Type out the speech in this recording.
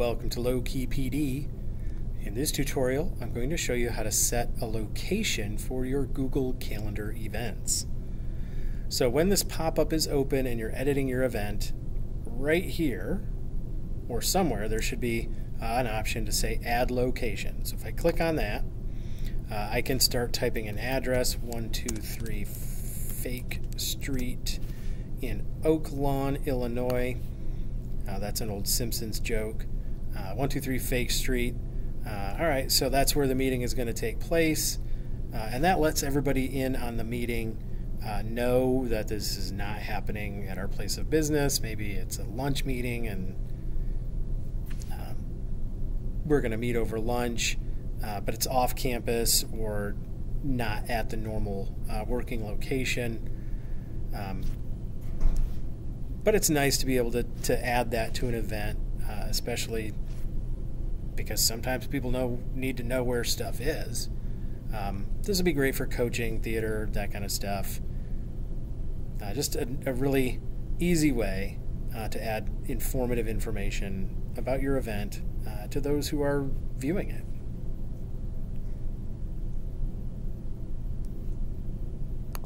Welcome to Low Key PD. In this tutorial, I'm going to show you how to set a location for your Google Calendar events. So when this pop-up is open and you're editing your event, right here, or somewhere, there should be uh, an option to say Add Location. So if I click on that, uh, I can start typing an address, 123 Fake Street in Oak Lawn, Illinois. Uh, that's an old Simpsons joke. Uh, 123 Fake Street. Uh, all right, so that's where the meeting is going to take place. Uh, and that lets everybody in on the meeting uh, know that this is not happening at our place of business. Maybe it's a lunch meeting and um, we're going to meet over lunch, but it's off campus or not at the normal working location. Um, but it's nice to be able to, to add that to an event, uh, especially because sometimes people know need to know where stuff is. Um, this would be great for coaching, theater, that kind of stuff. Uh, just a, a, really easy way uh, to add informative information about your event uh, to those who are viewing it.